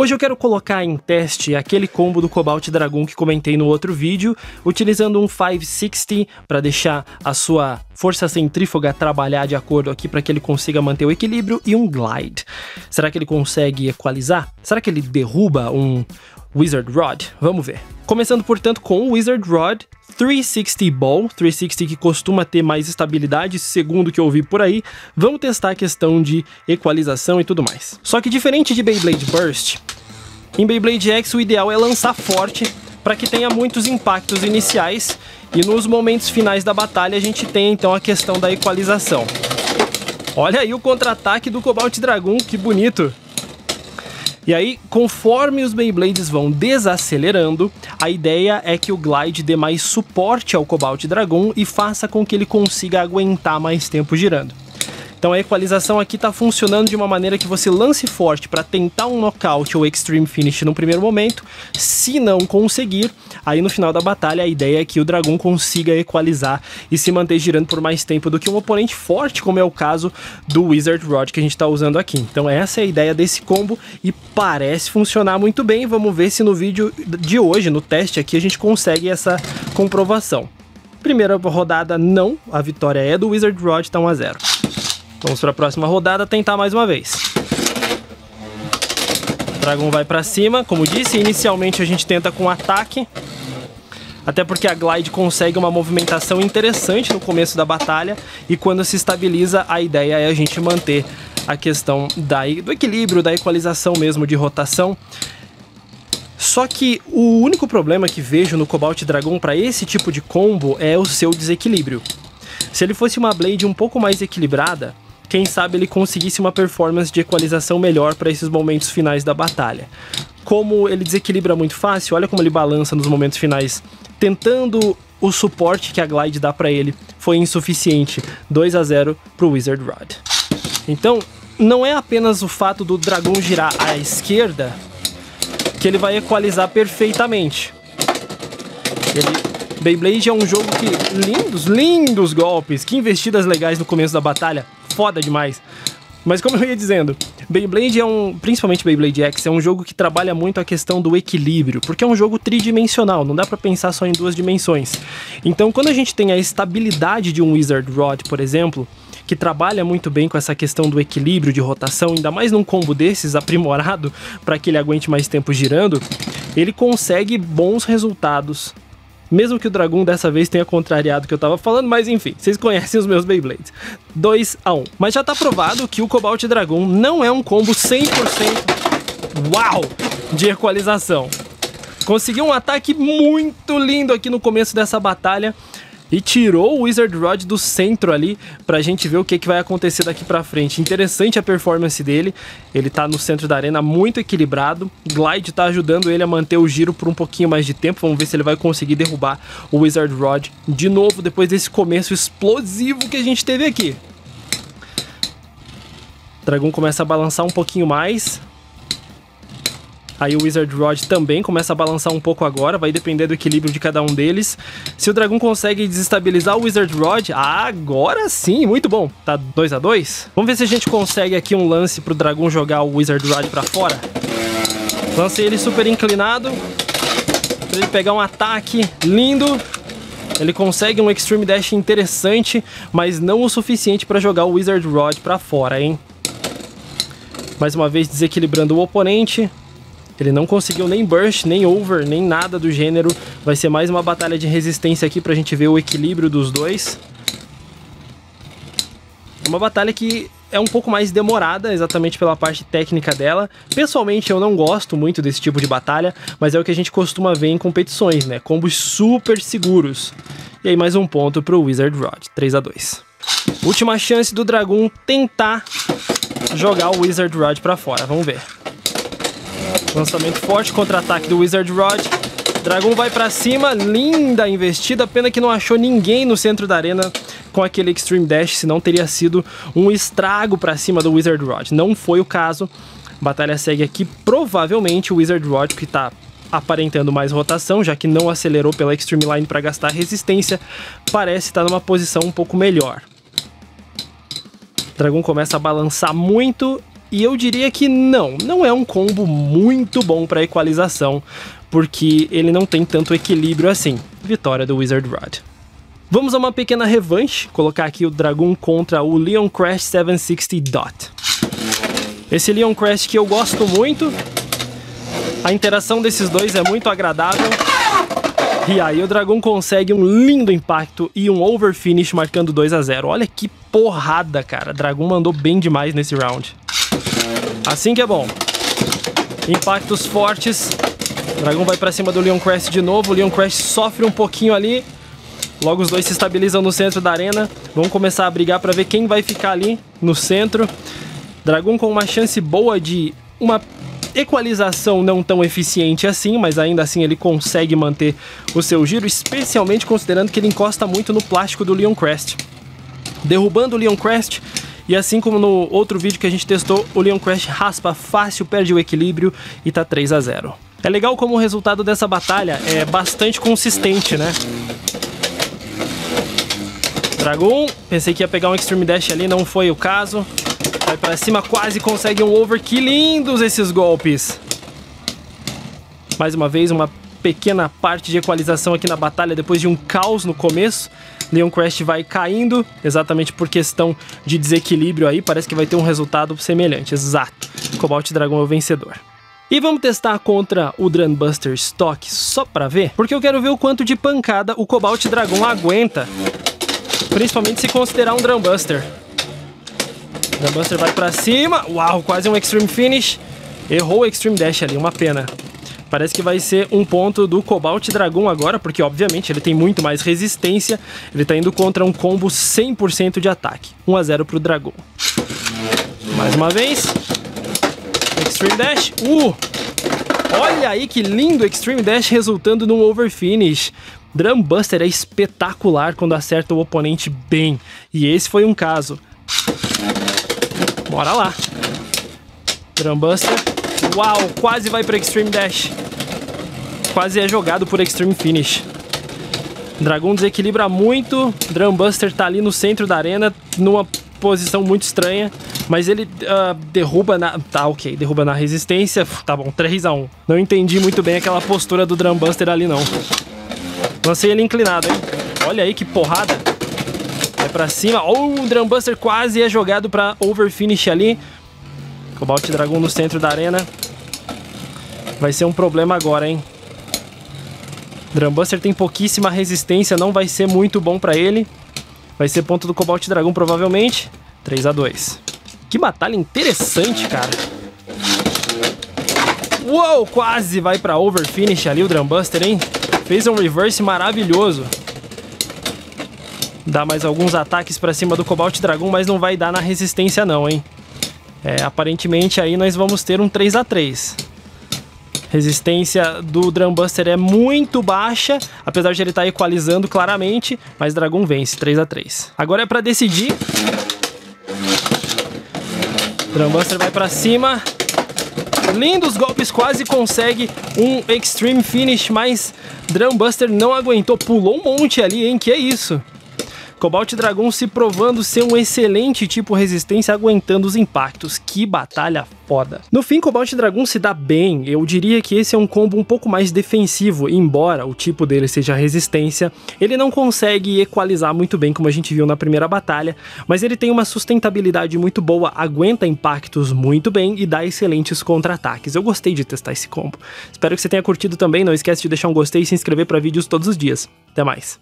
Hoje eu quero colocar em teste aquele combo do Cobalt Dragon que comentei no outro vídeo, utilizando um 560 para deixar a sua força centrífuga trabalhar de acordo aqui para que ele consiga manter o equilíbrio e um glide. Será que ele consegue equalizar? Será que ele derruba um Wizard Rod? Vamos ver. Começando, portanto, com o Wizard Rod 360 Ball, 360 que costuma ter mais estabilidade, segundo o que eu ouvi por aí. Vamos testar a questão de equalização e tudo mais. Só que diferente de Beyblade Burst, em Beyblade X o ideal é lançar forte para que tenha muitos impactos iniciais e nos momentos finais da batalha a gente tem então a questão da equalização. Olha aí o contra-ataque do Cobalt Dragon, que bonito! E aí, conforme os Beyblades vão desacelerando, a ideia é que o Glide dê mais suporte ao Cobalt Dragon e faça com que ele consiga aguentar mais tempo girando. Então a equalização aqui está funcionando de uma maneira que você lance forte para tentar um knockout ou extreme finish no primeiro momento. Se não conseguir, aí no final da batalha a ideia é que o dragão consiga equalizar e se manter girando por mais tempo do que um oponente forte, como é o caso do Wizard Rod que a gente está usando aqui. Então essa é a ideia desse combo e parece funcionar muito bem. Vamos ver se no vídeo de hoje, no teste aqui, a gente consegue essa comprovação. Primeira rodada não, a vitória é do Wizard Rod, tá 1 a 0. Vamos para a próxima rodada tentar mais uma vez. O dragão vai para cima, como disse, inicialmente a gente tenta com ataque. Até porque a Glide consegue uma movimentação interessante no começo da batalha e quando se estabiliza a ideia é a gente manter a questão da, do equilíbrio, da equalização mesmo de rotação. Só que o único problema que vejo no Cobalt Dragon para esse tipo de combo é o seu desequilíbrio. Se ele fosse uma Blade um pouco mais equilibrada, quem sabe ele conseguisse uma performance de equalização melhor para esses momentos finais da batalha. Como ele desequilibra muito fácil, olha como ele balança nos momentos finais, tentando o suporte que a Glide dá para ele foi insuficiente. 2 a 0 para o Wizard Rod. Então, não é apenas o fato do dragão girar à esquerda que ele vai equalizar perfeitamente. Ele Beyblade é um jogo que lindos, lindos golpes, que investidas legais no começo da batalha foda demais. Mas como eu ia dizendo, Beyblade é um, principalmente Beyblade X, é um jogo que trabalha muito a questão do equilíbrio, porque é um jogo tridimensional, não dá para pensar só em duas dimensões. Então, quando a gente tem a estabilidade de um Wizard Rod, por exemplo, que trabalha muito bem com essa questão do equilíbrio de rotação, ainda mais num combo desses aprimorado para que ele aguente mais tempo girando, ele consegue bons resultados mesmo que o Dragon dessa vez tenha contrariado o que eu tava falando, mas enfim, vocês conhecem os meus Beyblades. 2 a 1. Mas já tá provado que o Cobalt Dragon não é um combo 100% uau de equalização. Conseguiu um ataque muito lindo aqui no começo dessa batalha e tirou o Wizard Rod do centro ali pra gente ver o que, que vai acontecer daqui pra frente. Interessante a performance dele, ele tá no centro da arena muito equilibrado, Glide tá ajudando ele a manter o giro por um pouquinho mais de tempo, vamos ver se ele vai conseguir derrubar o Wizard Rod de novo depois desse começo explosivo que a gente teve aqui. O dragão começa a balançar um pouquinho mais, Aí o Wizard Rod também começa a balançar um pouco agora, vai depender do equilíbrio de cada um deles. Se o dragão consegue desestabilizar o Wizard Rod, agora sim, muito bom. Tá 2 a 2 Vamos ver se a gente consegue aqui um lance pro dragão jogar o Wizard Rod pra fora. Lancei ele super inclinado, pra ele pegar um ataque lindo. Ele consegue um Extreme Dash interessante, mas não o suficiente para jogar o Wizard Rod para fora, hein? Mais uma vez desequilibrando o oponente. Ele não conseguiu nem burst, nem over, nem nada do gênero. Vai ser mais uma batalha de resistência aqui pra gente ver o equilíbrio dos dois. É uma batalha que é um pouco mais demorada, exatamente pela parte técnica dela. Pessoalmente, eu não gosto muito desse tipo de batalha, mas é o que a gente costuma ver em competições, né? Combos super seguros. E aí, mais um ponto pro Wizard Rod, 3 a 2 Última chance do Dragon tentar jogar o Wizard Rod pra fora, vamos ver. Lançamento forte, contra-ataque do Wizard Rod. Dragon vai para cima, linda investida, pena que não achou ninguém no centro da arena com aquele Extreme Dash, senão teria sido um estrago para cima do Wizard Rod. Não foi o caso. Batalha segue aqui, provavelmente o Wizard Rod, que está aparentando mais rotação, já que não acelerou pela Extreme Line para gastar resistência, parece estar tá numa posição um pouco melhor. Dragon começa a balançar muito E eu diria que não, não é um combo muito bom para equalização, porque ele não tem tanto equilíbrio assim. Vitória do Wizard Rod. Vamos a uma pequena revanche, colocar aqui o Dragon contra o Leon Crash 760 Dot. Esse Leon Crash que eu gosto muito, a interação desses dois é muito agradável. E aí o Dragon consegue um lindo impacto e um overfinish marcando 2 a 0 Olha que porrada, cara. Dragon mandou bem demais nesse round. Assim que é bom. Impactos fortes. Dragon vai pra cima do Leon Crash de novo. O Leon Crash sofre um pouquinho ali. Logo os dois se estabilizam no centro da arena. Vão começar a brigar para ver quem vai ficar ali no centro. Dragon com uma chance boa de uma equalização não tão eficiente assim, mas ainda assim ele consegue manter o seu giro, especialmente considerando que ele encosta muito no plástico do Leon Crest. Derrubando o Leon Crest, e assim como no outro vídeo que a gente testou, o Leon Crest raspa fácil, perde o equilíbrio e tá 3 a 0. É legal como o resultado dessa batalha é bastante consistente, né? Dragon, pensei que ia pegar um Extreme Dash ali, não foi o caso. Vai pra cima, quase consegue um over. Que lindos esses golpes. Mais uma vez, uma pequena parte de equalização aqui na batalha depois de um caos no começo. Leon Crash vai caindo, exatamente por questão de desequilíbrio aí. Parece que vai ter um resultado semelhante, exato. Cobalt Dragon é o vencedor. E vamos testar contra o Drunbuster Stock só pra ver? Porque eu quero ver o quanto de pancada o Cobalt Dragon aguenta. Principalmente se considerar um Drunbuster. Gunbuster vai pra cima. Uau, quase um Extreme Finish. Errou o Extreme Dash ali, uma pena. Parece que vai ser um ponto do Cobalt Dragon agora, porque obviamente ele tem muito mais resistência. Ele tá indo contra um combo 100% de ataque. 1 a 0 pro Dragon. Mais uma vez. Extreme Dash. Uh! Olha aí que lindo Extreme Dash resultando num Overfinish. Drumbuster é espetacular quando acerta o oponente bem. E esse foi um caso. Bora lá. Drumbuster. Uau, quase vai para Extreme Dash. Quase é jogado por Extreme Finish. Dragon desequilibra muito. Drumbuster tá ali no centro da arena, numa posição muito estranha. Mas ele uh, derruba na... Tá, ok. Derruba na resistência. Tá bom, 3x1. Não entendi muito bem aquela postura do Drumbuster ali, não. Lancei ele inclinado, hein? Olha aí que porrada. Vai pra cima. Oh, o Drumbuster quase é jogado pra overfinish ali. Cobalt Dragon no centro da arena. Vai ser um problema agora, hein? Drumbuster tem pouquíssima resistência, não vai ser muito bom pra ele. Vai ser ponto do Cobalt Dragon, provavelmente. 3 a 2 Que batalha interessante, cara. Uou, quase vai pra overfinish ali o Drumbuster, hein? Fez um reverse maravilhoso. Dá mais alguns ataques pra cima do Cobalt Dragon, mas não vai dar na resistência não, hein? É, aparentemente aí nós vamos ter um 3 a 3 Resistência do Drumbuster é muito baixa, apesar de ele estar tá equalizando claramente, mas Dragon vence, 3 a 3 Agora é pra decidir. Drumbuster vai pra cima. Lindos golpes, quase consegue um Extreme Finish, mas Drumbuster não aguentou, pulou um monte ali, hein? Que é isso? Cobalt Dragon se provando ser um excelente tipo resistência aguentando os impactos. Que batalha foda. No fim, Cobalt Dragon se dá bem. Eu diria que esse é um combo um pouco mais defensivo, embora o tipo dele seja resistência. Ele não consegue equalizar muito bem, como a gente viu na primeira batalha, mas ele tem uma sustentabilidade muito boa, aguenta impactos muito bem e dá excelentes contra-ataques. Eu gostei de testar esse combo. Espero que você tenha curtido também. Não esquece de deixar um gostei e se inscrever para vídeos todos os dias. Até mais.